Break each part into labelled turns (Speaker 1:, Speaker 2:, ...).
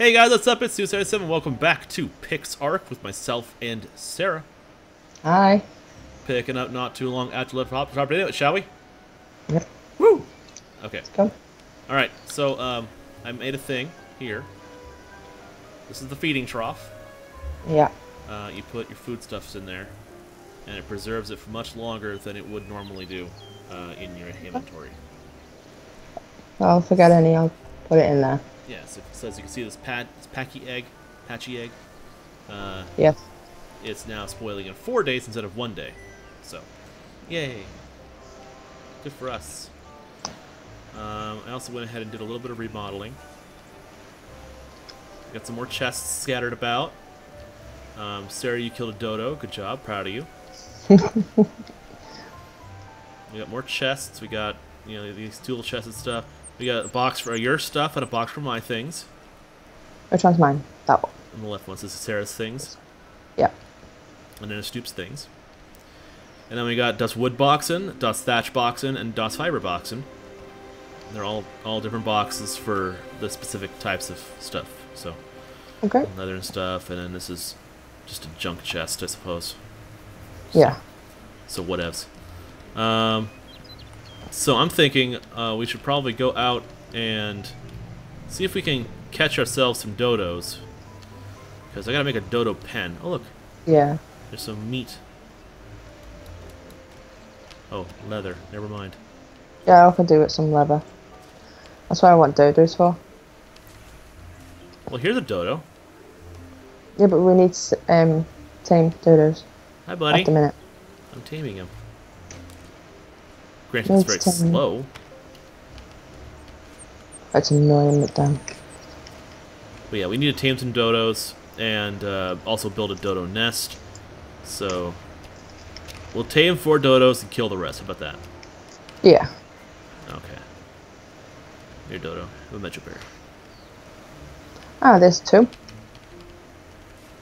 Speaker 1: Hey guys, what's up? It's Suicide7. Welcome back to PixARK with myself and Sarah.
Speaker 2: Hi.
Speaker 1: Picking up not too long after left hop top video, shall we?
Speaker 2: Yep.
Speaker 1: Woo! Okay.
Speaker 2: Let's go.
Speaker 1: Alright, so um, I made a thing here. This is the feeding trough.
Speaker 2: Yeah.
Speaker 1: Uh, you put your foodstuffs in there, and it preserves it for much longer than it would normally do uh, in your inventory.
Speaker 2: I'll forget any. I'll put it in there.
Speaker 1: Yes, it says you can see this, pat, this packy egg, patchy egg. Uh,
Speaker 2: Yes.
Speaker 1: it's now spoiling in four days instead of one day. So, yay. Good for us. Um, I also went ahead and did a little bit of remodeling. Got some more chests scattered about. Um, Sarah, you killed a dodo. Good job. Proud of you. we got more chests. We got, you know, these tool chests and stuff. We got a box for your stuff and a box for my things.
Speaker 2: Which one's mine? That one.
Speaker 1: On the left one says Sarah's things.
Speaker 2: Yeah.
Speaker 1: and then a Stoops things. And then we got Dust Wood Boxen, Dust Thatch Boxen, and Dust Fiber Boxen. They're all all different boxes for the specific types of stuff. So
Speaker 2: Okay.
Speaker 1: leather and stuff, and then this is just a junk chest, I suppose.
Speaker 2: Yeah.
Speaker 1: So whatevs. Um, so I'm thinking uh, we should probably go out and see if we can catch ourselves some dodos. Because I gotta make a dodo pen. Oh look,
Speaker 2: Yeah.
Speaker 1: there's some meat. Oh, leather. Never mind.
Speaker 2: Yeah, I could do it with some leather. That's what I want dodos for.
Speaker 1: Well, here's a dodo.
Speaker 2: Yeah, but we need um tame dodos
Speaker 1: Hi, buddy.
Speaker 2: at the minute.
Speaker 1: I'm taming him. Granted, it's very
Speaker 2: him.
Speaker 1: slow.
Speaker 2: It's annoying with them.
Speaker 1: But yeah, we need to tame some dodos and uh, also build a dodo nest. So we'll tame four dodos and kill the rest. How about that?
Speaker 2: Yeah.
Speaker 1: Okay. Here, dodo. Have a mejoberry.
Speaker 2: Ah, there's two.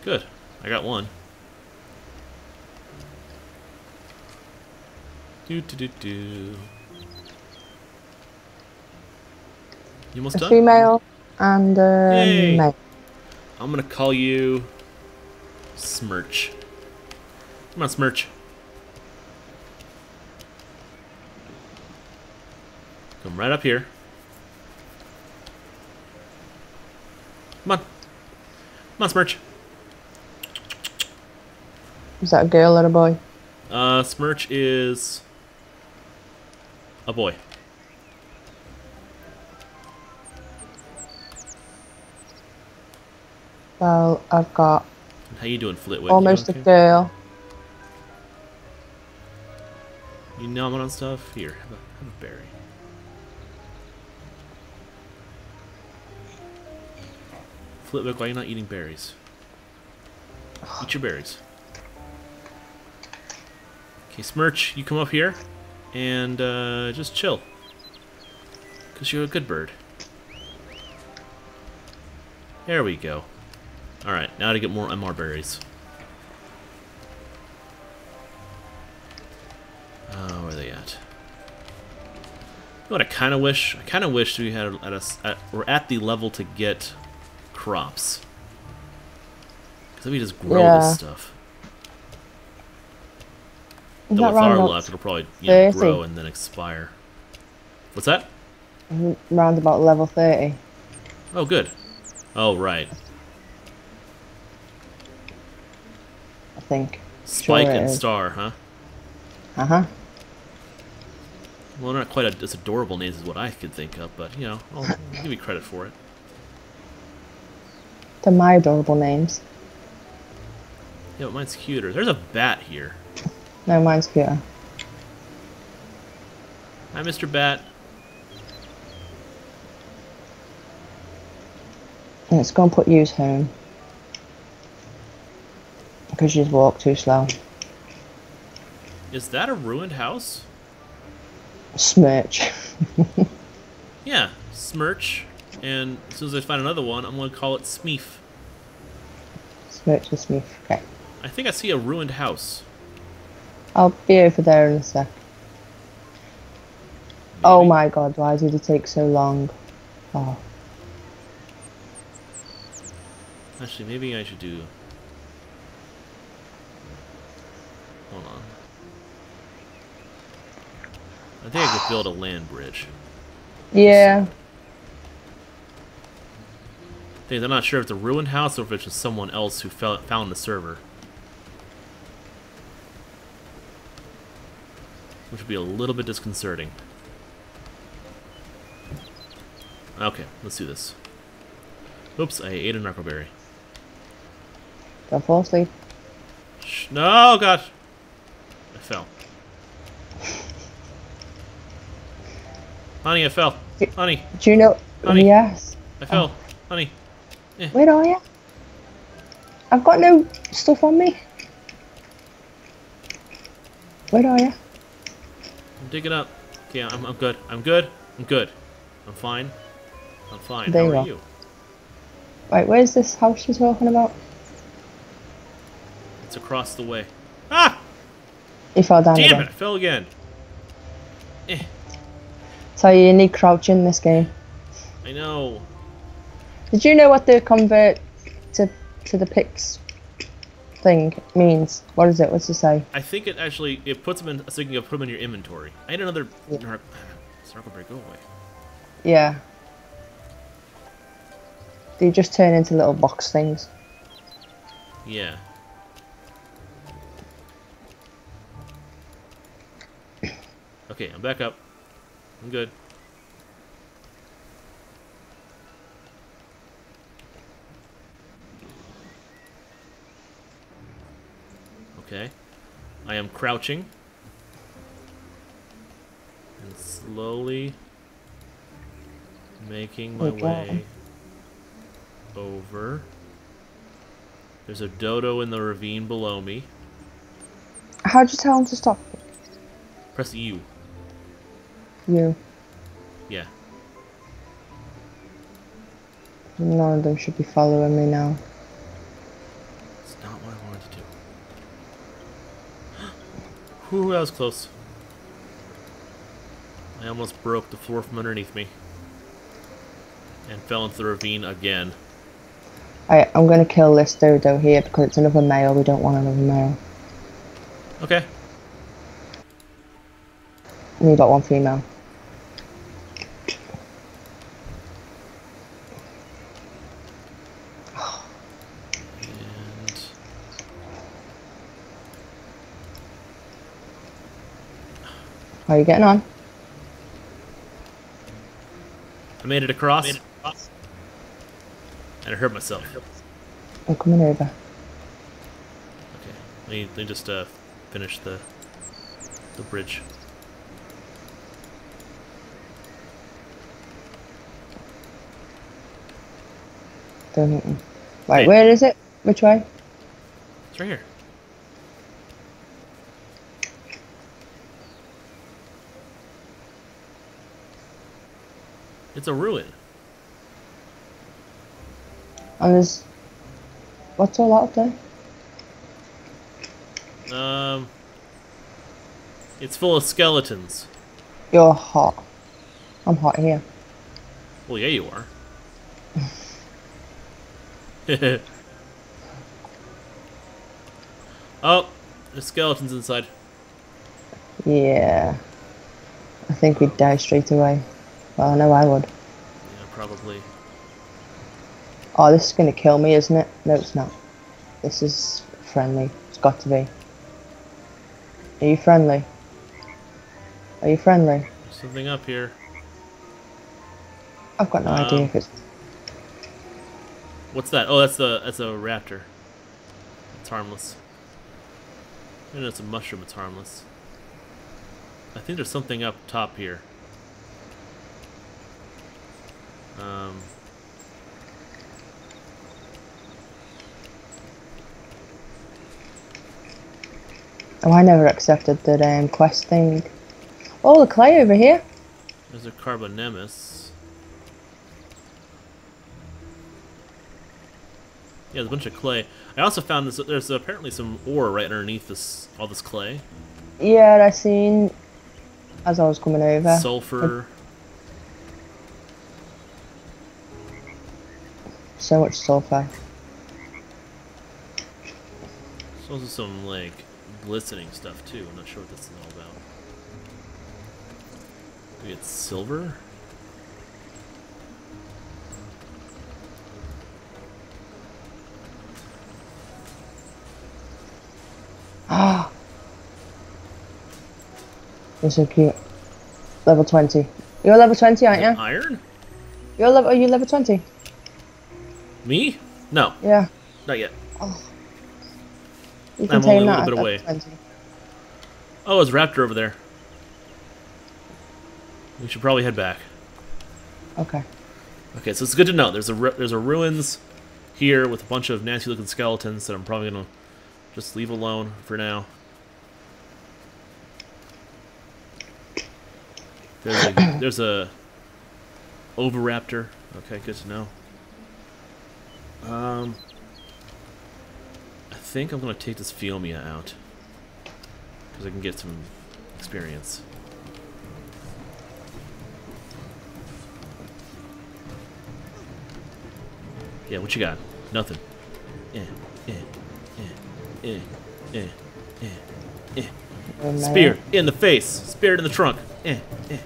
Speaker 1: Good. I got one. Do do do do. You almost
Speaker 2: A
Speaker 1: done?
Speaker 2: female and a
Speaker 1: Yay.
Speaker 2: male.
Speaker 1: I'm gonna call you Smirch. Come on, Smirch. Come right up here. Come on. Come on, Smirch.
Speaker 2: Is that a girl or a boy?
Speaker 1: Uh, Smirch is a boy.
Speaker 2: Well, I've got
Speaker 1: How you doing, Flitwick?
Speaker 2: Almost a girl.
Speaker 1: You numbing on stuff? Here, have a, have a berry. Flitwick, why are you not eating berries? Eat your berries. Okay, Smirch, you come up here and uh, just chill. Because you're a good bird. There we go. Alright, now to get more MR berries. Oh, where are they at? You know what I kind of wish? I kind of wish we had at us at, we're at the level to get crops. Because if we just grow
Speaker 2: Yeah.
Speaker 1: this stuff. Though
Speaker 2: that
Speaker 1: with our luck, it'll probably you know, grow and then expire. What's that?
Speaker 2: round about level 30?
Speaker 1: Oh, good. Oh, right.
Speaker 2: I think.
Speaker 1: Spike
Speaker 2: Sure
Speaker 1: and. Star, huh?
Speaker 2: Uh huh.
Speaker 1: Well, not quite a, as adorable names as what I could think of, but, you know, I'll give you credit for it.
Speaker 2: They're my adorable names.
Speaker 1: Yeah, but mine's cuter. There's a bat here.
Speaker 2: No, mine's cuter.
Speaker 1: Hi, Mr. Bat.
Speaker 2: Let's go and put yous home. Because she's walk too slow.
Speaker 1: Is that a ruined house?
Speaker 2: Smirch.
Speaker 1: Yeah, Smirch. And as soon as I find another one, I'm going to call it Smeef.
Speaker 2: Smirch and Smith. Okay.
Speaker 1: I think I see a ruined house.
Speaker 2: I'll be over there in a sec. Oh my god, why did it take so long? Oh.
Speaker 1: Actually, maybe I should do... Hold on. I think I could build a land bridge.
Speaker 2: Yeah.
Speaker 1: Is, I'm not sure if it's a ruined house or if it's just someone else who found the server. Which would be a little bit disconcerting. Okay, let's do this. Oops, I ate a narcoberry.
Speaker 2: Don't fall asleep.
Speaker 1: Shh, no, God! I fell. Honey, I fell. Honey,
Speaker 2: Do you know?
Speaker 1: Honey.
Speaker 2: Yes.
Speaker 1: I fell. Oh. Honey,
Speaker 2: Where are you? I've got no stuff on me. Where are you?
Speaker 1: I'm digging up. Okay, I'm, I'm good. I'm good. I'm good. I'm fine. I'm fine.
Speaker 2: There
Speaker 1: How
Speaker 2: you
Speaker 1: are
Speaker 2: go.
Speaker 1: you?
Speaker 2: Right, where's this house you're talking about?
Speaker 1: It's across the way. Ah!
Speaker 2: You fell down
Speaker 1: Damn
Speaker 2: again.
Speaker 1: it! I fell again. Eh,
Speaker 2: So you need crouch in this game.
Speaker 1: I know.
Speaker 2: Did you know what the convert to to the pix thing means? What is it? What's it say?
Speaker 1: I think it actually it puts them in so you can put them in your inventory. I had another
Speaker 2: Yeah.
Speaker 1: circle break. Go oh away.
Speaker 2: Yeah. They just turn into little box things.
Speaker 1: Yeah. Okay, I'm back up. I'm good. Okay. I am crouching. And slowly making my
Speaker 2: Okay.
Speaker 1: way over. There's a dodo in the ravine below me.
Speaker 2: How'd you tell him to stop
Speaker 1: Press U.
Speaker 2: you?
Speaker 1: Yeah.
Speaker 2: None of them should be following me now.
Speaker 1: It's not what I wanted to Whew, that was close. I almost broke the floor from underneath me. And fell into the ravine again.
Speaker 2: I, I'm gonna kill this dodo here because it's another male. We don't want another male.
Speaker 1: Okay.
Speaker 2: We got one female.
Speaker 1: And
Speaker 2: How are you getting on?
Speaker 1: I made it across. i And I hurt myself. Okay.
Speaker 2: I'm coming over.
Speaker 1: Let me, let me just uh, finish the the bridge.
Speaker 2: Don't. Right,
Speaker 1: Hey.
Speaker 2: where is it? Which way?
Speaker 1: It's right here. It's a ruin.
Speaker 2: And there's. What's all out there?
Speaker 1: Um, it's full of skeletons.
Speaker 2: You're hot. I'm hot here.
Speaker 1: Well, yeah, you are. oh, there's skeletons inside.
Speaker 2: Yeah. I think we'd die straight away. Well, I know I would.
Speaker 1: Probably.
Speaker 2: Oh, this is gonna kill me, isn't it? No, it's not. This is friendly. It's got to be. Are you friendly? Are you friendly?
Speaker 1: There's something up here.
Speaker 2: I've got no idea
Speaker 1: Um,
Speaker 2: if it's.
Speaker 1: What's that? Oh, that's a that's a raptor. It's harmless. I know it's a mushroom. It's harmless. I think there's something up top here. Um.
Speaker 2: Oh, I never accepted the um, quest thing. Oh, the clay over here.
Speaker 1: There's a Carbonemys. Yeah, there's a bunch of clay. I also found this. There's apparently some ore right underneath this all this clay.
Speaker 2: Yeah, I seen as I was coming over.
Speaker 1: Sulfur.
Speaker 2: So much sulfur.
Speaker 1: There's also some, like, glistening stuff, too. I'm not sure what this is all about. Maybe it's silver?
Speaker 2: Ah. You're so cute. Level 20. You're level 20, aren't you?
Speaker 1: Iron?
Speaker 2: You're level, are you level 20?
Speaker 1: Me? No,
Speaker 2: Yeah.
Speaker 1: not yet.
Speaker 2: You can
Speaker 1: I'm only a little bit
Speaker 2: level 20.
Speaker 1: Oh, there's a raptor over there. We should probably head back.
Speaker 2: Okay.
Speaker 1: Okay, so it's good to know. There's a there's a ruins here with a bunch of nasty looking skeletons that I'm probably gonna just leave alone for now. There's a there's a oviraptor. Okay, good to know. Um, I think I'm gonna take this Phiomia out because I can get some experience. Yeah, what you got? Nothing. Eh, eh, eh, eh, eh, eh, eh.
Speaker 2: Wait a minute.
Speaker 1: Spear in the face. Spear in the trunk. Eh, eh,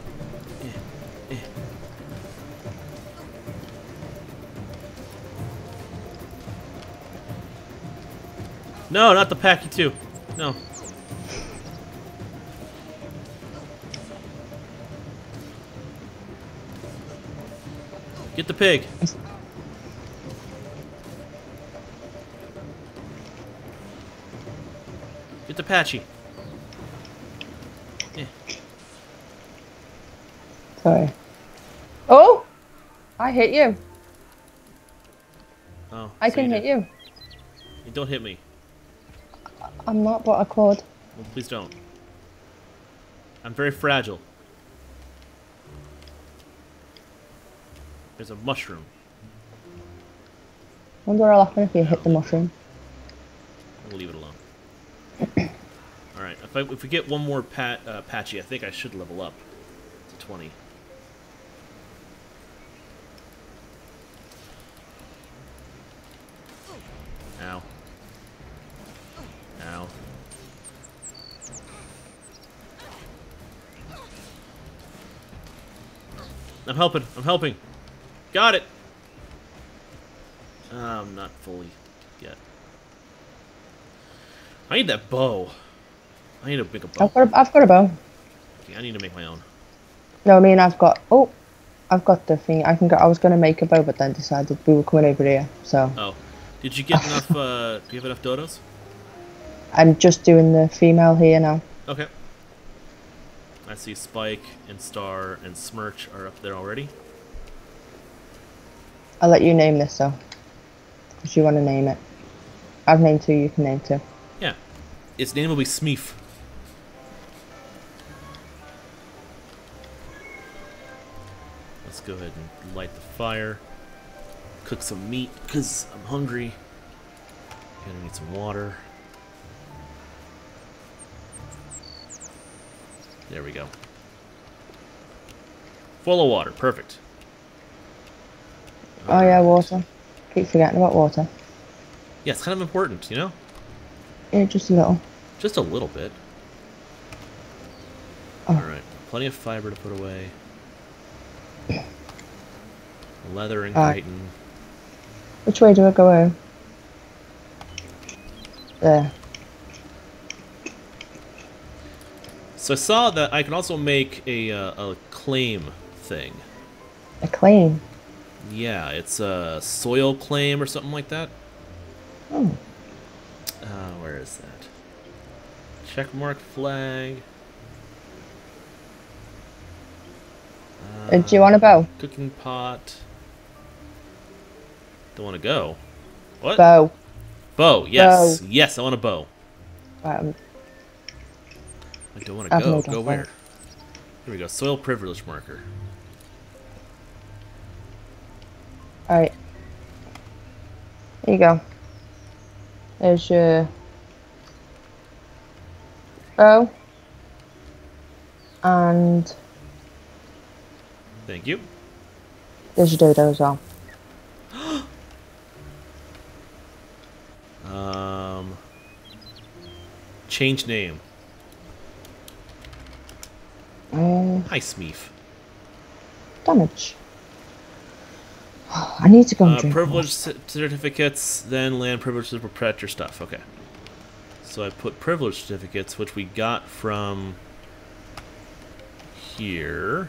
Speaker 1: No, not the Packy too. No. Get the pig. Get the Patchy. Eh.
Speaker 2: Sorry. Oh! I hit you.
Speaker 1: Oh,
Speaker 2: I
Speaker 1: so
Speaker 2: can hit you.
Speaker 1: You Don't hit me.
Speaker 2: I'm not, but I could.
Speaker 1: Well, please don't. I'm very fragile. There's a mushroom.
Speaker 2: wonder what'll happen if you hit the mushroom.
Speaker 1: We'll leave it alone. Alright, if, I, if we get one more pat, uh, patchy, I think I should level up to 20. I'm helping. I'm helping. Got it. Uh, I'm not fully yet. I need that bow. I need a bow.
Speaker 2: I've got a, I've got a bow.
Speaker 1: Okay, I need to make my own.
Speaker 2: No, I mean I've got. Oh, I've got the thing. I can go. I was gonna make a bow, but then decided we were coming over here. So
Speaker 1: Oh, did you get enough? Uh, do you have enough dodos?
Speaker 2: I'm just doing the female here now.
Speaker 1: Okay. I see Spike and Star and Smirch are up there already.
Speaker 2: I'll let you name this though, because you want to name it. I've named two. You can name two.
Speaker 1: Yeah, its name will be Smeef. Let's go ahead and light the fire. Cook some meat because I'm hungry. Gonna need some water. There we go. Full of water, perfect.
Speaker 2: Oh yeah, water. Keep forgetting about water.
Speaker 1: Yeah, it's kind of important, you know?
Speaker 2: Yeah, just a little.
Speaker 1: Just a little bit.
Speaker 2: Oh.
Speaker 1: Alright, plenty of fiber to put away. Leather and
Speaker 2: Alright.
Speaker 1: chitin.
Speaker 2: Which way do I go? There.
Speaker 1: So I saw that I can also make a, uh, a claim thing.
Speaker 2: A claim.
Speaker 1: Yeah, it's a soil claim or something like that.
Speaker 2: Oh.
Speaker 1: Uh, where is that? Checkmark flag.
Speaker 2: Uh, do you want a bow?
Speaker 1: Cooking pot. Don't want to go. What?
Speaker 2: Bow.
Speaker 1: Bow. Yes.
Speaker 2: Bow.
Speaker 1: Yes, I want a bow.
Speaker 2: Um,
Speaker 1: I don't want to
Speaker 2: I've
Speaker 1: go. Go where? Here we go. Soil privilege marker.
Speaker 2: Alright. There you go. There's your bow. And
Speaker 1: Thank you.
Speaker 2: there's your dodo as well.
Speaker 1: Um, Change name. Hi, Smeef.
Speaker 2: damage. I need to go and
Speaker 1: Uh,
Speaker 2: drink.
Speaker 1: privilege certificates, then land privilege to protect your stuff. Okay. So I put privilege certificates, which we got from here.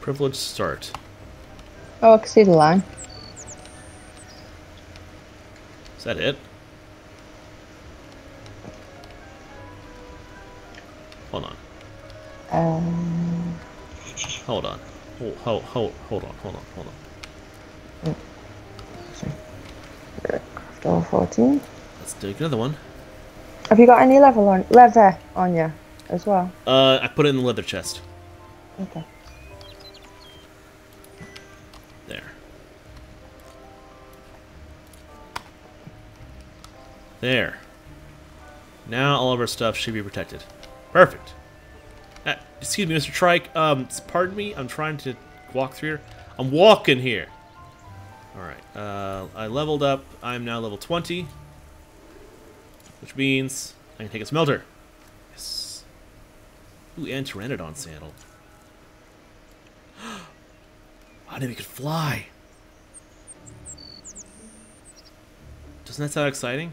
Speaker 1: Privilege start.
Speaker 2: Oh, I can see the line.
Speaker 1: Is that it? Hold on.
Speaker 2: Um,
Speaker 1: Hold on. Hold, hold, hold, hold on, hold on, hold on.
Speaker 2: craft all 14.
Speaker 1: Let's take another one.
Speaker 2: Have you got any level on leather on you as well?
Speaker 1: Uh, I put it in the leather chest.
Speaker 2: Okay.
Speaker 1: There. Now all of our stuff should be protected. Perfect. Uh, excuse me, Mr. Trike. Um, pardon me. I'm trying to walk through here. I'm walking here. All right. Uh, I leveled up. I'm now level 20, which means I can take a smelter. Yes. Ooh, and Pteranodon saddle. I didn't even could fly. Doesn't that sound exciting?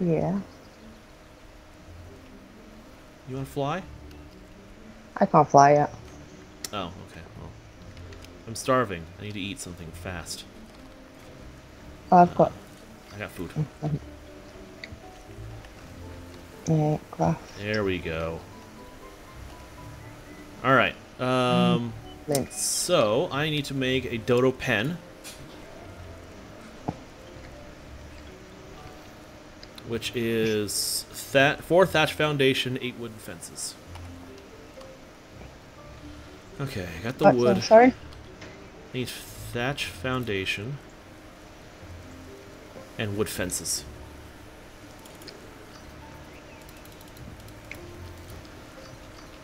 Speaker 2: Yeah.
Speaker 1: You want to fly?
Speaker 2: I can't fly yet.
Speaker 1: Oh, okay. Well, I'm starving. I need to eat something fast.
Speaker 2: Oh, I've got
Speaker 1: I got food.
Speaker 2: uh, craft
Speaker 1: There we go. All right. Um.
Speaker 2: lint.
Speaker 1: So I need to make a dodo pen, which is that four thatch foundation, eight wooden fences. Okay, I got the
Speaker 2: What's
Speaker 1: wood.
Speaker 2: that, sorry?
Speaker 1: Need thatch foundation and wood fences.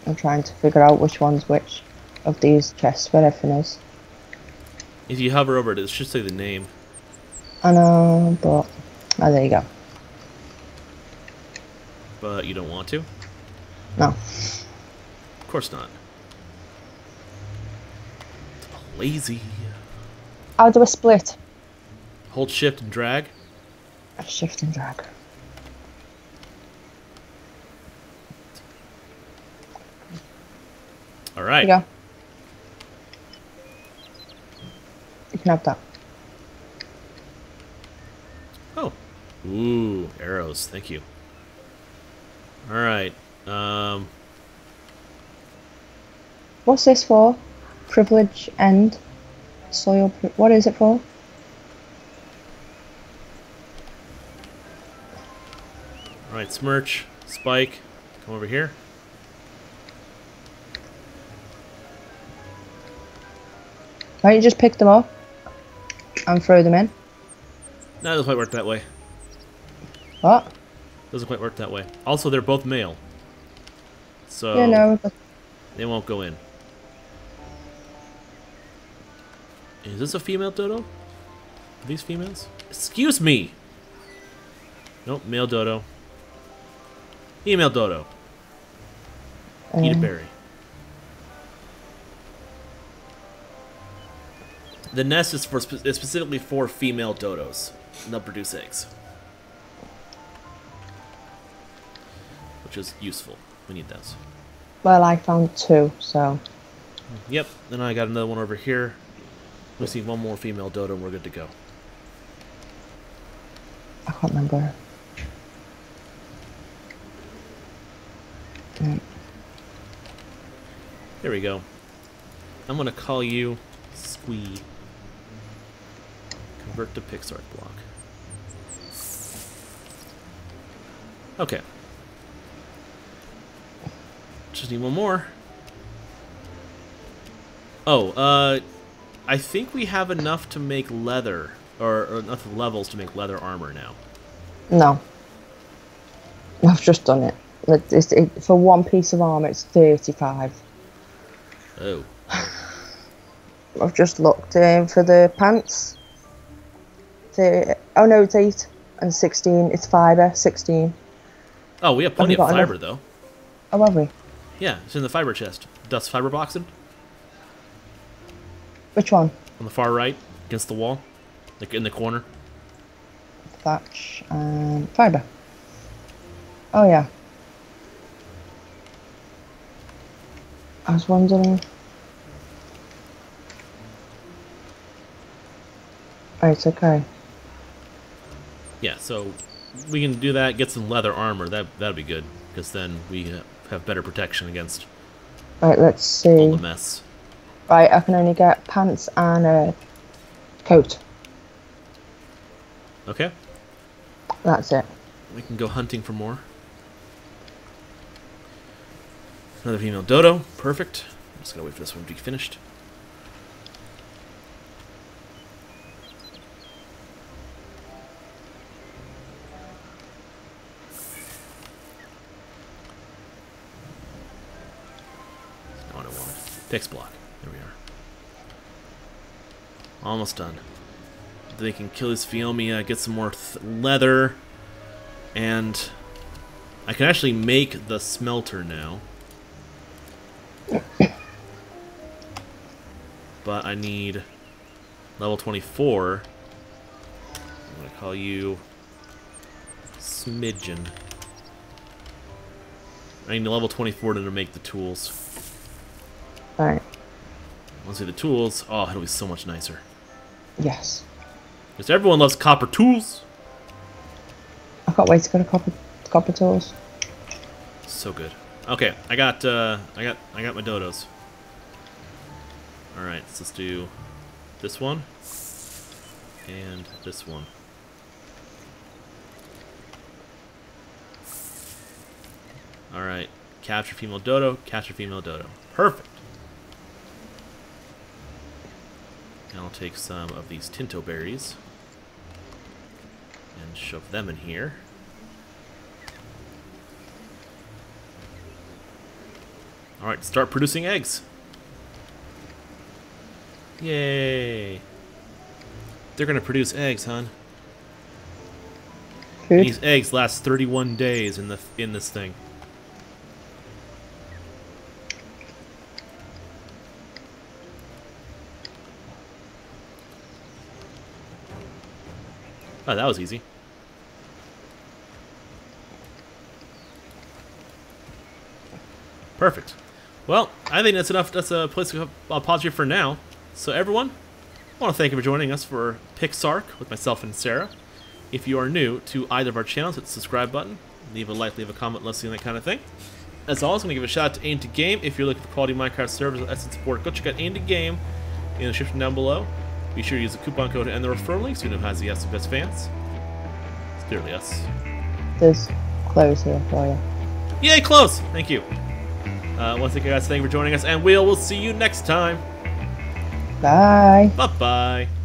Speaker 2: I'm trying to figure out which one's which of these chests where everything is.
Speaker 1: If you hover over it, it should say the name.
Speaker 2: I know, but oh, there you go.
Speaker 1: But you don't want to?
Speaker 2: No,
Speaker 1: Of course not. Lazy.
Speaker 2: I'll do a split.
Speaker 1: Hold shift and drag.
Speaker 2: Shift and drag.
Speaker 1: All right.
Speaker 2: There
Speaker 1: right.
Speaker 2: you go. You can have that.
Speaker 1: Oh. Ooh, arrows. Thank you. All right. Um,
Speaker 2: What's this for? Privilege and soil. Pri- what is it for?
Speaker 1: all right, Smirch, Spike, come over here.
Speaker 2: Why don't you just pick them up and throw them in?
Speaker 1: No, it doesn't quite work that way.
Speaker 2: What?
Speaker 1: Doesn't quite work that way. Also, they're both male. So
Speaker 2: Yeah, no.
Speaker 1: they won't go in. Is this a female dodo? Are these females? Excuse me! Nope, male dodo. Female dodo. Eat a
Speaker 2: um,
Speaker 1: berry. The nest is for spe- is specifically for female dodos, and they'll produce eggs, which is useful. We need those.
Speaker 2: Well, I found two, so
Speaker 1: Yep. Then I got another one over here. We see one more female dodo, and we're good to go.
Speaker 2: I can't remember. Mm,
Speaker 1: There we go. I'm gonna call you Squee. Convert to Pixar block. Okay. Just need one more. Oh, uh, I think we have enough to make leather, or, or enough levels to make leather armor now.
Speaker 2: No. I've just done it. It- it's- it- for one piece of armor, it's 35.
Speaker 1: Oh.
Speaker 2: I've just looked um, for the pants. The, oh no, it's 8 and 16. It's fibre, 16.
Speaker 1: Oh, we have plenty
Speaker 2: we
Speaker 1: of fiber,
Speaker 2: enough?
Speaker 1: though.
Speaker 2: Oh, have we?
Speaker 1: Yeah, it's in the fiber chest. Dust fiber boxing
Speaker 2: Which one?
Speaker 1: on the far right against the wall, like in the corner.
Speaker 2: Thatch and fibre. Oh yeah. I was wondering. Oh, it's okay.
Speaker 1: Yeah, so we can do that. Get some leather armor. That that'd be good because then we have better protection against
Speaker 2: Right, let's see.
Speaker 1: all the mess.
Speaker 2: Right, I can only get pants and a coat.
Speaker 1: Okay,
Speaker 2: That's it.
Speaker 1: we can go hunting for more. Another female dodo. Perfect. I'm just gonna wait for this one to be finished. Not what I Pix block. There we are. Almost done. They can kill his Phiomia, uh, get some more th leather, and I can actually make the smelter now. but I need level 24. I'm going to call you Smidgen. I need level 24 to make the tools. We have the tools, oh, it'll be so much nicer.
Speaker 2: Yes.
Speaker 1: Because everyone loves copper tools.
Speaker 2: I can't wait to go to copper copper tools.
Speaker 1: So good. Okay, I got uh, I got I got my dodos. All right, so let's do this one and this one. All right, capture female dodo, capture female dodo. Perfect. Now I'll take some of these tinto berries and shove them in here. Alright, start producing eggs. Yay. They're gonna produce eggs, hon. These eggs last 31 days in the in this thing. Oh, that was easy. Perfect. Well, I think that's enough. That's a place I'll pause here for now. So everyone, I want to thank you for joining us for Pixark with myself and Sarah. If you are new to either of our channels, hit the subscribe button, leave a like, leave a comment, let's see that kind of thing. As always, I'm going to give a shout out to Aim2Game. If you're looking for quality Minecraft servers excellent support, go check out Aim2Game in the description down below. Be sure to use the coupon code and the referral link so you know who has the best best fans. It's clearly us.
Speaker 2: There's clothes here for you.
Speaker 1: Yay, close! Thank you. Uh, once again, guys, thank you for joining us, and we'll, we'll see you next time.
Speaker 2: Bye.
Speaker 1: Bye-bye.